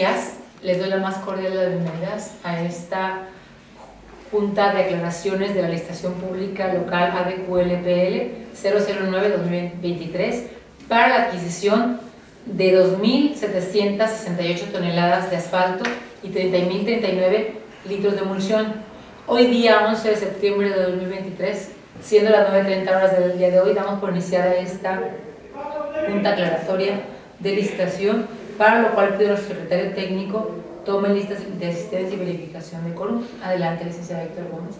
días. Les doy la más cordial de bienvenidas a esta Junta de Aclaraciones de la Licitación Pública Local ADQLPL 009-2023 para la adquisición de 2.768 toneladas de asfalto y 30.039 litros de emulsión. Hoy día 11 de septiembre de 2023, siendo las 9.30 horas del día de hoy, damos por iniciada esta junta aclaratoria de licitación, para lo cual pido al secretario técnico tome listas de asistencia y verificación de quórum. Adelante, licenciado Héctor Gómez.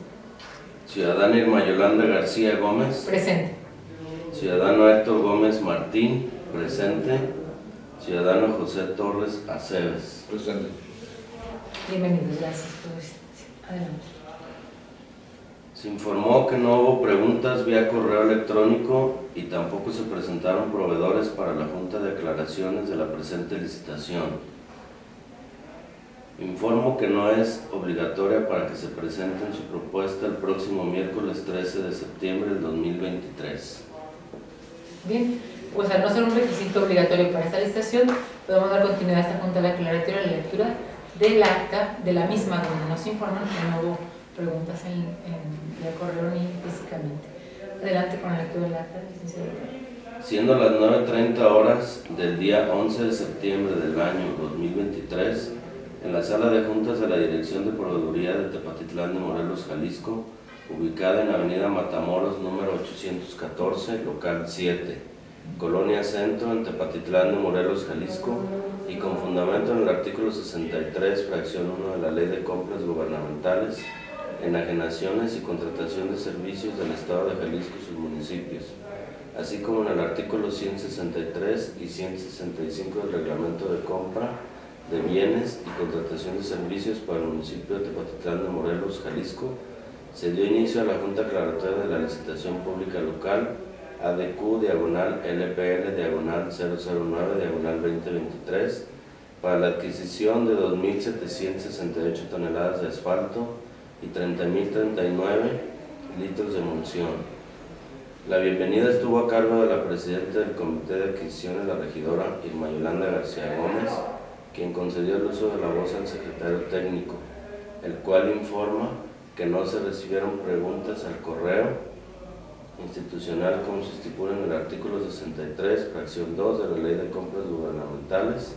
Ciudadana Irma Yolanda García Gómez. Presente. Ciudadano Héctor Gómez Martín. Presente. Ciudadano José Torres Aceves. Presente. Bienvenidos, gracias por su asistencia. Adelante. Se informó que no hubo preguntas vía correo electrónico y tampoco se presentaron proveedores para la Junta de Aclaraciones de la presente licitación. Informo que no es obligatoria para que se presenten su propuesta el próximo miércoles 13 de septiembre del 2023. Bien, pues al no ser un requisito obligatorio para esta licitación, podemos dar continuidad a esta junta de aclaratoria a la lectura del acta de la misma, donde nos informan que no hubo preguntas en, en vía correo ni físicamente. Adelante con la lectura del acta, licenciado. Siendo las 9.30 horas del día 11 de septiembre del año 2023, en la sala de juntas de la Dirección de Proveeduría de Tepatitlán de Morelos, Jalisco, ubicada en Avenida Matamoros, número 814, local 7, Colonia Centro, en Tepatitlán de Morelos, Jalisco, y con fundamento en el artículo 63, fracción 1 de la Ley de Compras Gubernamentales, enajenaciones y contratación de servicios del Estado de Jalisco y sus municipios, así como en el artículo 163 y 165 del Reglamento de Compra de Bienes y Contratación de Servicios para el municipio de Tepatitlán de Morelos, Jalisco, se dio inicio a la Junta Aclaratoria de la Licitación Pública Local ADQ diagonal LPL diagonal 009 diagonal 2023 para la adquisición de 2.768 toneladas de asfalto y 30.039 litros de emulsión. La bienvenida estuvo a cargo de la presidenta del Comité de Adquisiciones, la regidora Irma Yolanda García Gómez, quien concedió el uso de la voz al secretario técnico, el cual informa que no se recibieron preguntas al correo institucional como se estipula en el artículo 63, fracción 2 de la Ley de Compras Gubernamentales,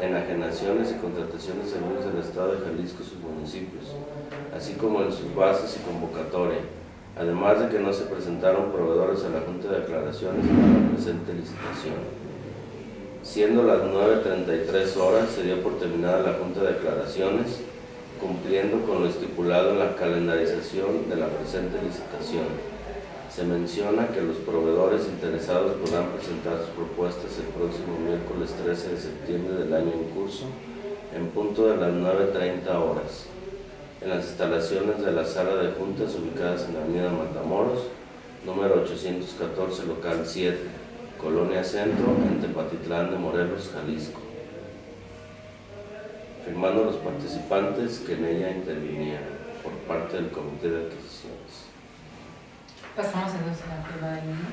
enajenaciones y contratación de servicios del Estado de Jalisco y sus municipios, así como en sus bases y convocatoria, además de que no se presentaron proveedores a la Junta de Aclaraciones para la presente licitación. Siendo las 9.33 horas, se dio por terminada la Junta de Aclaraciones, cumpliendo con lo estipulado en la calendarización de la presente licitación. Se menciona que los proveedores interesados podrán presentar sus propuestas el próximo miércoles 13 de septiembre del año en curso, en punto de las 9.30 horas, en las instalaciones de la sala de juntas ubicadas en la avenida Matamoros, número 814, local 7, Colonia Centro, en Tepatitlán de Morelos, Jalisco. Firmando los participantes que en ella intervinieron por parte del Comité de Adquisiciones. Pasamos entonces a la firma del mismo.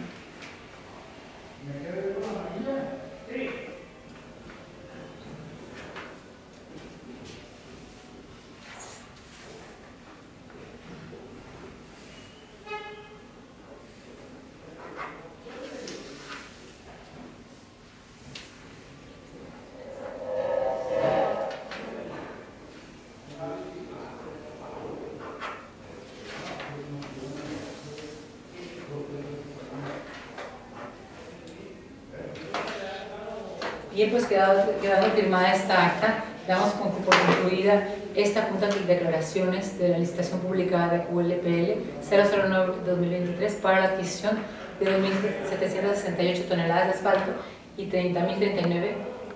Bien, pues quedado, quedando firmada esta acta, damos por concluida esta Junta de Declaraciones de la licitación publicada de QLPL 009-2023 para la adquisición de 2.768 toneladas de asfalto y 30.039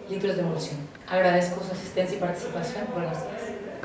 litros de emulsión. Agradezco su asistencia y participación. Buenos días.